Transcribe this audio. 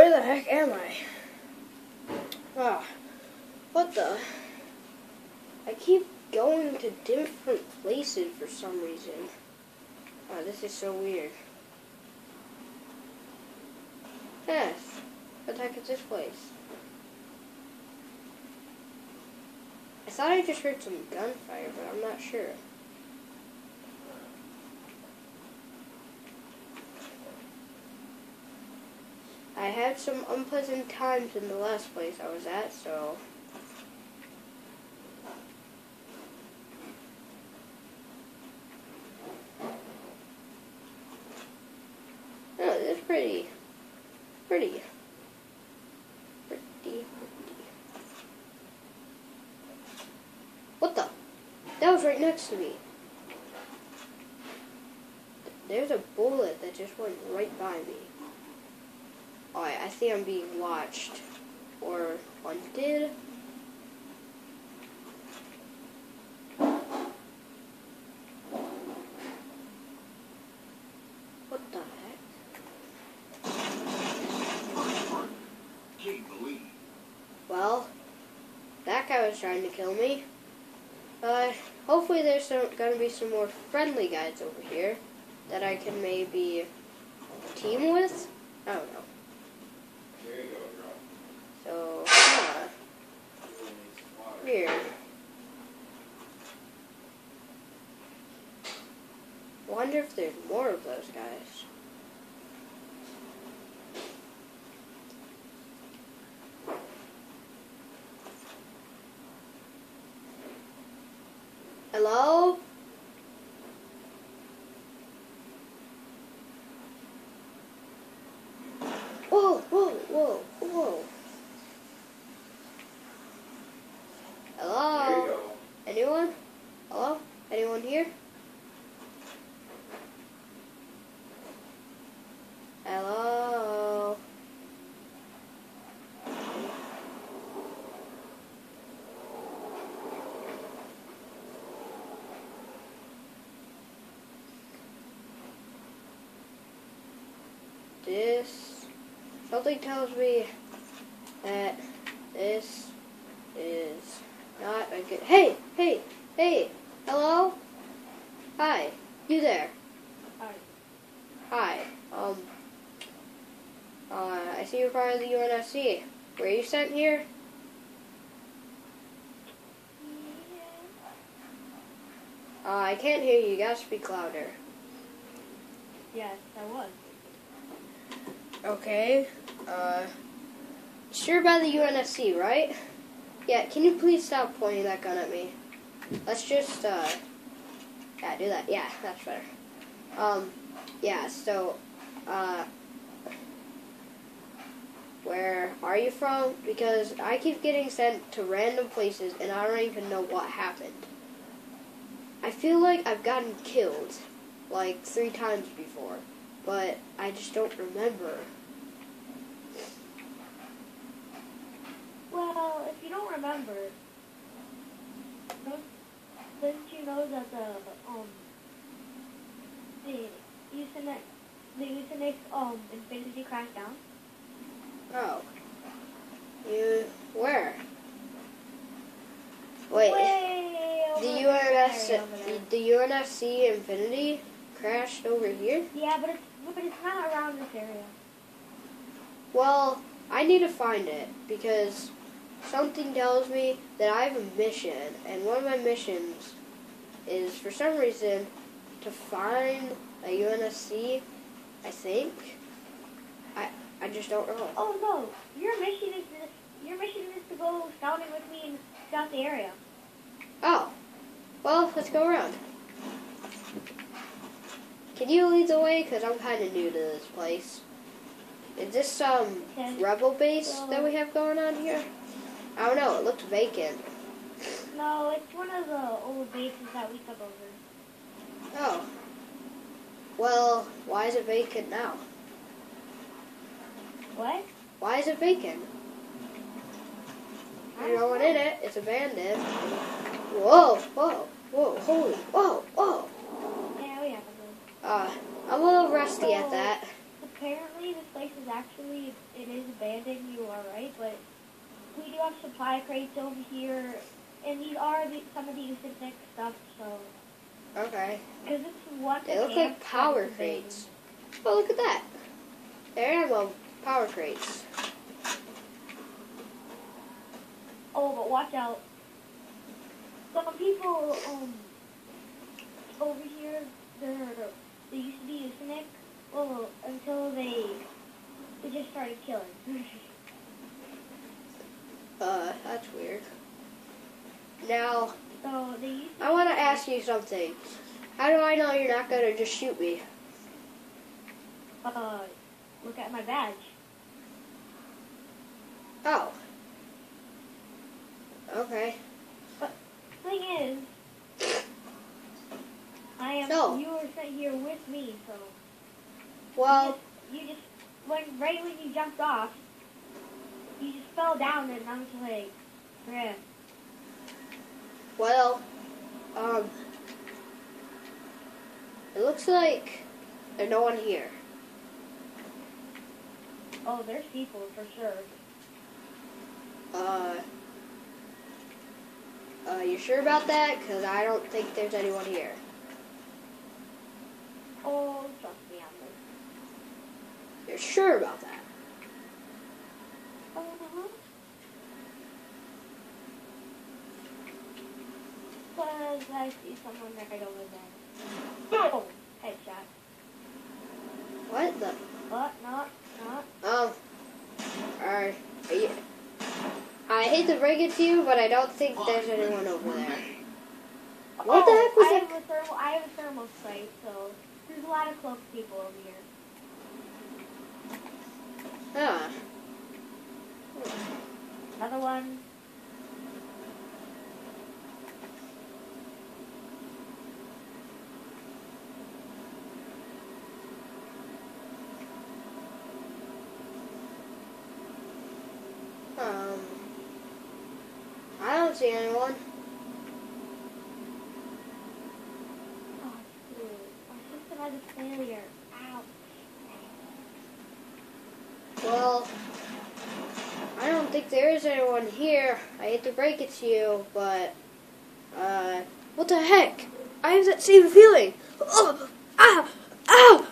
Where the heck am I? Ah, what the? I keep going to different places for some reason. Oh, this is so weird. Yes. What the heck is this place? I thought I just heard some gunfire, but I'm not sure. I had some unpleasant times in the last place I was at, so Oh, is pretty. Pretty. Pretty, pretty. What the? That was right next to me. There's a bullet that just went right by me. Alright, I think I'm being watched. Or hunted. What the heck? Well, that guy was trying to kill me. Uh, hopefully there's some, gonna be some more friendly guys over here that I can maybe team with. I don't know. There you go, Rob. So, yeah, here. Wonder if there's more of those guys. Hello? Whoa, whoa, whoa, whoa. There you Hello? go. Anyone? Hello? Anyone here? Hello? This something tells me that this is not a good. Hey, hey, hey, hello, hi, you there? Hi. Hi. Um. Uh, I see you're part of the UNSC. Were you sent here? Uh, I can't hear you. You gotta speak louder. Yes, I was. Okay. Uh, sure by the UNSC, right? Yeah, can you please stop pointing that gun at me? Let's just, uh, yeah, do that. Yeah, that's better. Um, yeah, so, uh, where are you from? Because I keep getting sent to random places and I don't even know what happened. I feel like I've gotten killed like three times before, but I just don't remember. Well, if you don't remember, don't, didn't you know that the um the Usenet the Usenet um Infinity crashed down? Oh. You where? Wait, Way the UNS the, the UNSC Infinity crashed over here? Yeah, but it's but it's not around this area. Well, I need to find it because something tells me that I have a mission, and one of my missions is for some reason to find a UNSC. I think. I I just don't know. Oh no, your mission is this, your mission is to go scouting with me and scout the area. Oh, well, let's go around. Can you lead the way? Because I'm kind of new to this place. Is this um, some Okay. rebel base that we have going on here? I don't know. It looks vacant. No, it's one of the old bases that we took over. Oh. Well, why is it vacant now? What? Why is it vacant? There's no one in it. It's abandoned. Whoa, whoa, whoa, holy, whoa, whoa. Yeah, we have to Uh, I'm a little rusty at that. apparently this place is actually it is abandoned. You are right, but we do have supply crates over here, and these are the, some of the Usenet stuff. So Okay. because it's what They look like power crates. Oh, look at that. There are well, power crates. Oh, but watch out. Some people um over here they're they used to be Usenet. Well, until they they just started killing. Uh, that's weird. Now, so they used to I want to ask you something. How do I know you're not going to just shoot me? uh look at my badge. Oh. Okay. Thing is, I am. No. You were sitting here with me, so Well, you just when right when you jumped off, you just fell down, and I was like, yeah. well, um, it looks like there's no one here. Oh, there's people for sure. Uh, uh, you sure about that? Because I don't think there's anyone here. Oh, trust me on this. You're sure about that? Because I see someone right over there. Boom! Headshot. What the? But not, not. Um, alright. I hate to break it to you, but I don't think there's anyone over there. What the oh, heck was I that? Have a thermal, I have a thermal sight, so there's a lot of close people over here. Another one. um, I don't see anyone. Oh, dude. My system has a failure. Ow. I don't think there is anyone here. I hate to break it to you, but, uh, what the heck? I have that same feeling. Oh, ah, ow, oh,